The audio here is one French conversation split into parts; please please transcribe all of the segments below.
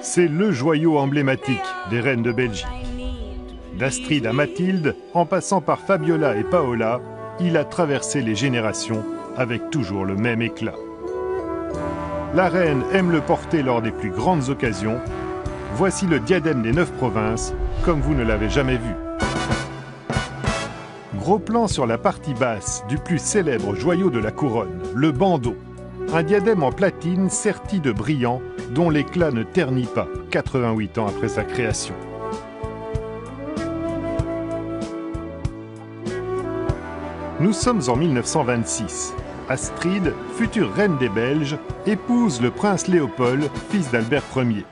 C'est le joyau emblématique des reines de Belgique. D'Astrid à Mathilde, en passant par Fabiola et Paola, il a traversé les générations avec toujours le même éclat. La reine aime le porter lors des plus grandes occasions. Voici le diadème des neuf provinces, comme vous ne l'avez jamais vu. Gros plan sur la partie basse du plus célèbre joyau de la couronne, le bandeau. Un diadème en platine serti de brillants dont l'éclat ne ternit pas 88 ans après sa création. Nous sommes en 1926. Astrid, future reine des Belges, épouse le prince Léopold, fils d'Albert Ier.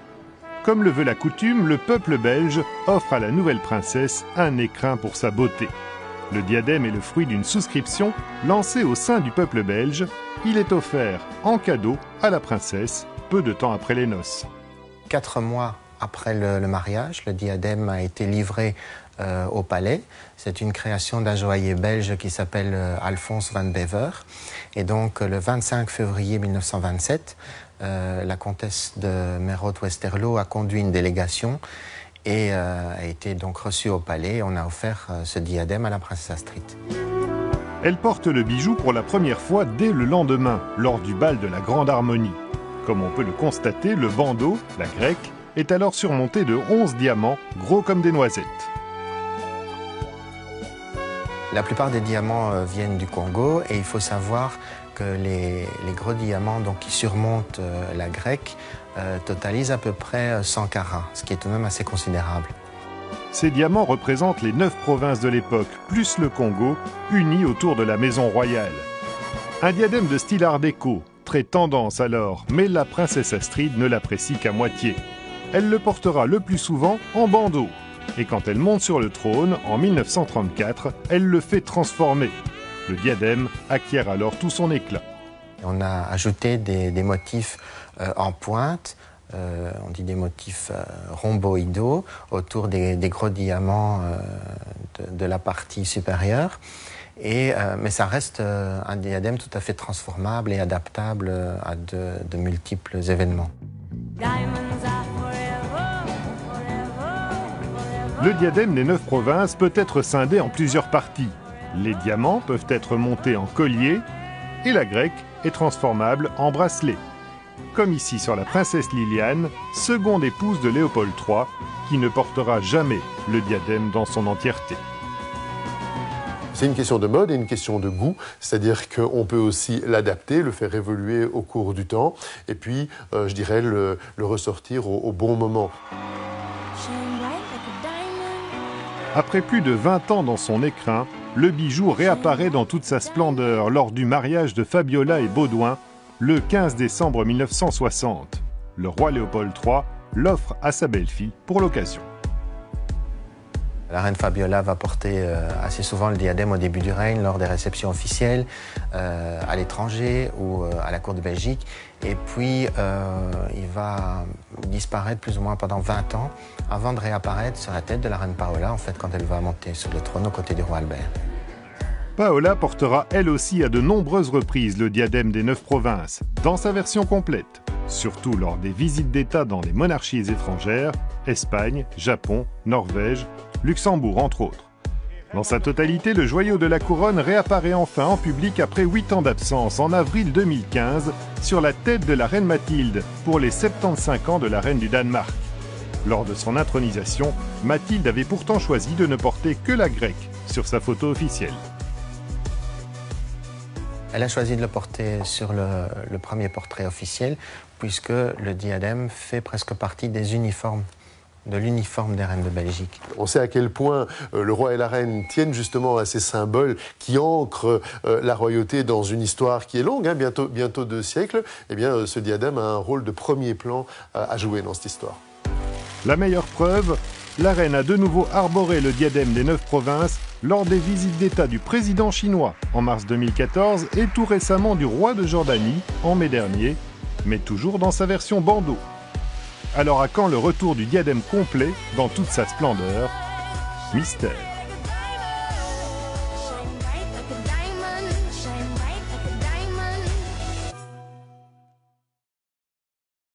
Comme le veut la coutume, le peuple belge offre à la nouvelle princesse un écrin pour sa beauté. Le diadème est le fruit d'une souscription lancée au sein du peuple belge. Il est offert en cadeau à la princesse peu de temps après les noces. Quatre mois après le, mariage, le diadème a été livré euh, au palais. C'est une création d'un joaillier belge qui s'appelle euh, Alphonse van Bever. Et donc, le 25 février 1927, euh, la comtesse de Merode-Westerlo a conduit une délégation et a été donc reçue au palais. On a offert ce diadème à la princesse Astrid. Elle porte le bijou pour la première fois dès le lendemain, lors du bal de la Grande Harmonie. Comme on peut le constater, le bandeau, la grecque, est alors surmonté de 11 diamants, gros comme des noisettes. La plupart des diamants euh, viennent du Congo et il faut savoir les, gros diamants donc, qui surmontent euh, la grecque euh, totalisent à peu près 100 carats, ce qui est tout de même assez considérable. Ces diamants représentent les neuf provinces de l'époque, plus le Congo, unis autour de la maison royale. Un diadème de style art déco, très tendance alors, mais la princesse Astrid ne l'apprécie qu'à moitié. Elle le portera le plus souvent en bandeau, et quand elle monte sur le trône, en 1934, elle le fait transformer. Le diadème acquiert alors tout son éclat. On a ajouté des, motifs euh, en pointe, euh, on dit des motifs euh, rhomboïdaux, autour des, gros diamants de, la partie supérieure. Et, mais ça reste un diadème tout à fait transformable et adaptable à de multiples événements. Le diadème des neuf provinces peut être scindé en plusieurs parties. Les diamants peuvent être montés en collier et la grecque est transformable en bracelet. Comme ici sur la princesse Liliane, seconde épouse de Léopold III, qui ne portera jamais le diadème dans son entièreté. C'est une question de mode et une question de goût, c'est-à-dire qu'on peut aussi l'adapter, le faire évoluer au cours du temps, et puis, euh, je dirais, le, ressortir au bon moment. Après plus de 20 ans dans son écrin, le bijou réapparaît dans toute sa splendeur lors du mariage de Fabiola et Baudouin le 15 décembre 1960. Le roi Léopold III l'offre à sa belle-fille pour l'occasion. La reine Fabiola va porter euh, assez souvent le diadème au début du règne, lors des réceptions officielles, euh, à l'étranger ou euh, à la cour de Belgique. Et puis, il va disparaître plus ou moins pendant 20 ans, avant de réapparaître sur la tête de la reine Paola, en fait, quand elle va monter sur le trône aux côtés du roi Albert. Paola portera elle aussi à de nombreuses reprises le diadème des neuf provinces, dans sa version complète, surtout lors des visites d'État dans les monarchies étrangères, Espagne, Japon, Norvège, Luxembourg entre autres. Dans sa totalité, le joyau de la couronne réapparaît enfin en public après 8 ans d'absence en avril 2015 sur la tête de la reine Mathilde pour les 75 ans de la reine du Danemark. Lors de son intronisation, Mathilde avait pourtant choisi de ne porter que la grecque sur sa photo officielle. Elle a choisi de le porter sur le, premier portrait officiel, puisque le diadème fait presque partie des uniformes de l'uniforme des reines de Belgique. On sait à quel point euh, le roi et la reine tiennent justement à ces symboles qui ancrent euh, la royauté dans une histoire qui est longue, hein, bientôt, bientôt deux siècles. Eh bien, euh, ce diadème a un rôle de premier plan à jouer dans cette histoire. La meilleure preuve, la reine a de nouveau arboré le diadème des neuf provinces lors des visites d'État du président chinois en mars 2014 et tout récemment du roi de Jordanie en mai dernier, mais toujours dans sa version bandeau. Alors à quand le retour du diadème complet dans toute sa splendeur? Mystère.